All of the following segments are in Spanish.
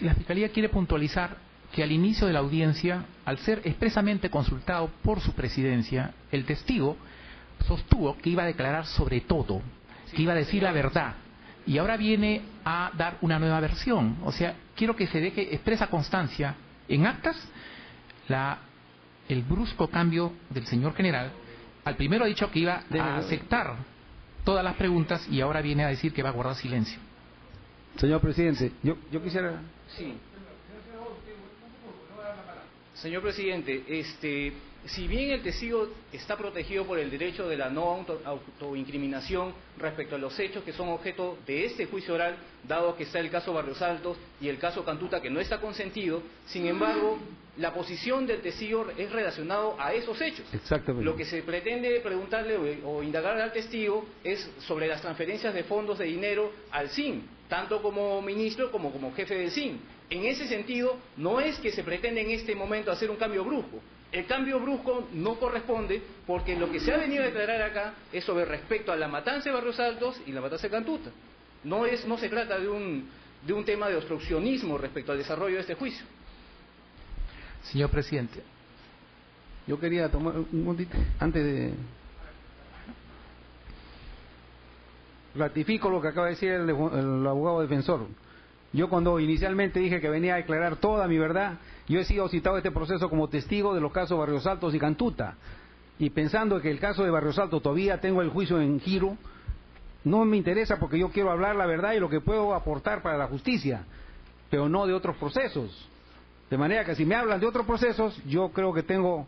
la Fiscalía quiere puntualizar que al inicio de la audiencia, al ser expresamente consultado por su presidencia, el testigo sostuvo que iba a declarar sobre todo, que iba a decir la verdad, y ahora viene a dar una nueva versión. O sea, quiero que se deje expresa constancia en actas la, el brusco cambio del señor general. Al primero ha dicho que iba a aceptar todas las preguntas y ahora viene a decir que va a guardar silencio. Señor presidente, yo, yo quisiera... Sí. Señor presidente, este, si bien el testigo está protegido por el derecho de la no autoincriminación respecto a los hechos que son objeto de este juicio oral, dado que está el caso Barrios Altos y el caso Cantuta que no está consentido, sin embargo, la posición del testigo es relacionado a esos hechos. Exactamente. Lo que se pretende preguntarle o, indagar al testigo es sobre las transferencias de fondos de dinero al SIN, tanto como ministro como como jefe del SIN. En ese sentido, no es que se pretende en este momento hacer un cambio brusco. El cambio brusco no corresponde porque lo que se ha venido a declarar acá es sobre respecto a la matanza de Barrios Altos y la matanza de Cantuta. No, es, no se trata de un, de un tema de obstruccionismo respecto al desarrollo de este juicio. Señor presidente. Yo quería tomar un momentito antes de... Ratifico lo que acaba de decir el abogado defensor. Yo cuando inicialmente dije que venía a declarar toda mi verdad, yo he sido citado este proceso como testigo de los casos Barrios Altos y Cantuta. Y pensando que el caso de Barrios Altos todavía tengo el juicio en giro, no me interesa porque yo quiero hablar la verdad y lo que puedo aportar para la justicia, pero no de otros procesos. De manera que si me hablan de otros procesos, yo creo que tengo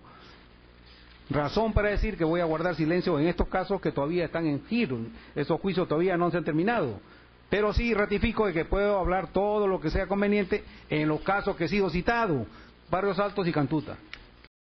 razón para decir que voy a guardar silencio en estos casos que todavía están en giro. Esos juicios todavía no se han terminado. Pero sí ratifico de que puedo hablar todo lo que sea conveniente en los casos que he sido citado, Barrios Altos y Cantuta.